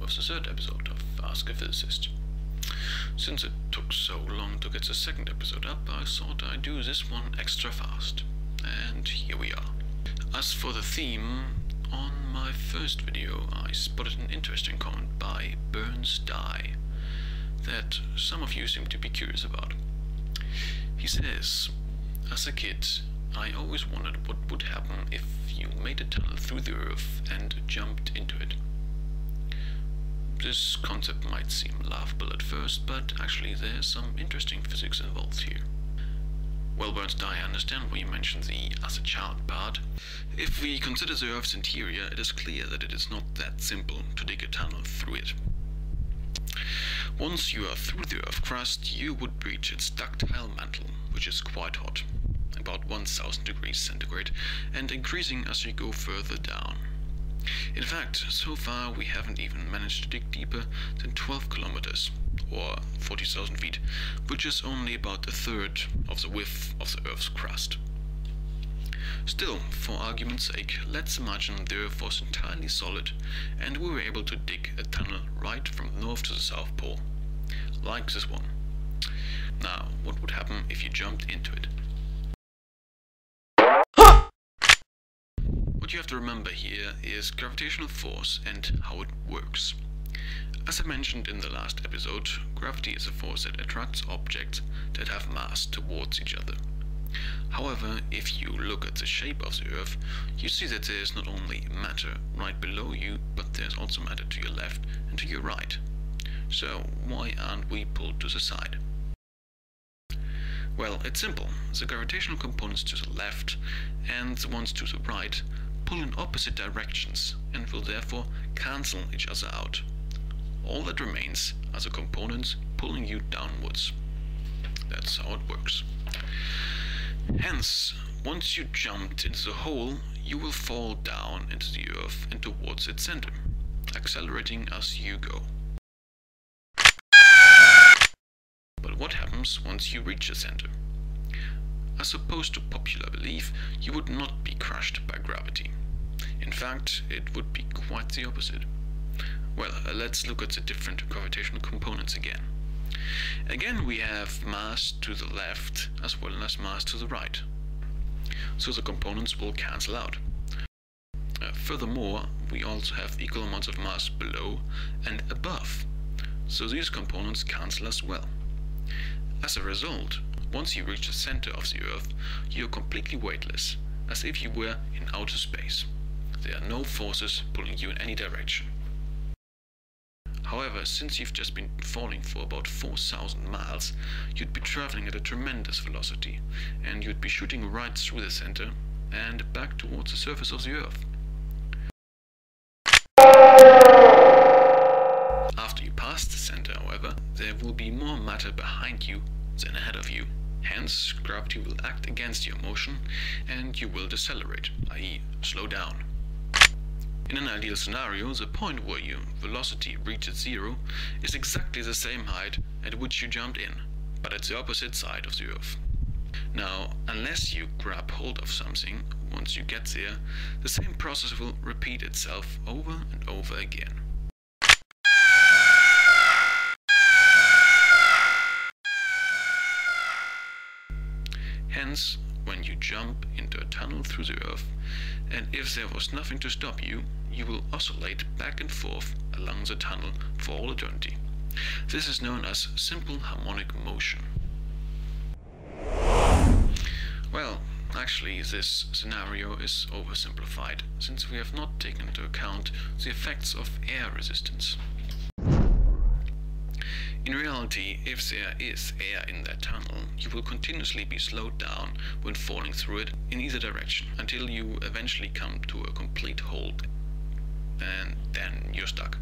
was the third episode of Ask a Physicist. Since it took so long to get the second episode up, I thought I'd do this one extra fast. And here we are. As for the theme, on my first video I spotted an interesting comment by Burns Die, that some of you seem to be curious about. He says, As a kid, I always wondered what would happen if you made a tunnel through the earth and jumped into it. This concept might seem laughable at first, but actually there's some interesting physics involved here. Well, Burns I understand why you mentioned the as a child part. If we consider the Earth's interior, it is clear that it is not that simple to dig a tunnel through it. Once you are through the Earth crust, you would reach its ductile mantle, which is quite hot, about 1000 degrees centigrade, and increasing as you go further down. In fact, so far we haven't even managed to dig deeper than 12 kilometers, or 40,000 feet, which is only about a third of the width of the Earth's crust. Still, for argument's sake, let's imagine the Earth was entirely solid and we were able to dig a tunnel right from the North to the South Pole, like this one. Now, what would happen if you jumped into it? What you have to remember here is gravitational force and how it works. As I mentioned in the last episode, gravity is a force that attracts objects that have mass towards each other. However, if you look at the shape of the Earth, you see that there is not only matter right below you, but there's also matter to your left and to your right. So why aren't we pulled to the side? Well, it's simple. The gravitational components to the left and the ones to the right pull in opposite directions and will therefore cancel each other out. All that remains are the components pulling you downwards. That's how it works. Hence, once you jumped into the hole, you will fall down into the earth and towards its center, accelerating as you go. But what happens once you reach the center? As opposed to popular belief, you would not be crushed by gravity. In fact, it would be quite the opposite. Well, uh, let's look at the different gravitational components again. Again, we have mass to the left as well as mass to the right. So the components will cancel out. Uh, furthermore, we also have equal amounts of mass below and above. So these components cancel as well. As a result, once you reach the center of the Earth, you are completely weightless, as if you were in outer space. There are no forces pulling you in any direction. However, since you've just been falling for about 4,000 miles, you'd be traveling at a tremendous velocity, and you'd be shooting right through the center and back towards the surface of the Earth. After you pass the center, however, there will be more matter behind you than ahead of you. Hence, gravity will act against your motion and you will decelerate, i.e. slow down. In an ideal scenario, the point where your velocity reaches zero is exactly the same height at which you jumped in, but at the opposite side of the Earth. Now, unless you grab hold of something once you get there, the same process will repeat itself over and over again. Hence, when you jump into a tunnel through the earth, and if there was nothing to stop you, you will oscillate back and forth along the tunnel for all eternity. This is known as simple harmonic motion. Well, actually this scenario is oversimplified, since we have not taken into account the effects of air resistance. In reality, if there is air in that tunnel, you will continuously be slowed down when falling through it in either direction, until you eventually come to a complete halt, and then you're stuck.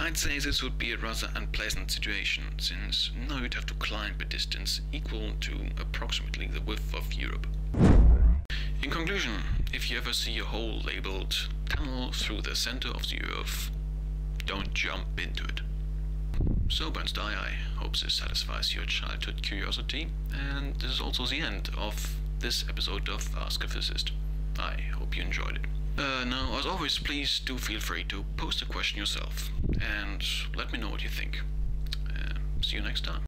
I'd say this would be a rather unpleasant situation, since now you'd have to climb a distance equal to approximately the width of Europe. In conclusion, if you ever see a hole labeled tunnel through the center of the earth, don't jump into it. So Bernstein, I hope this satisfies your childhood curiosity, and this is also the end of this episode of Ask a Physicist. I hope you enjoyed it. Uh, now, as always, please do feel free to post a question yourself, and let me know what you think. Uh, see you next time.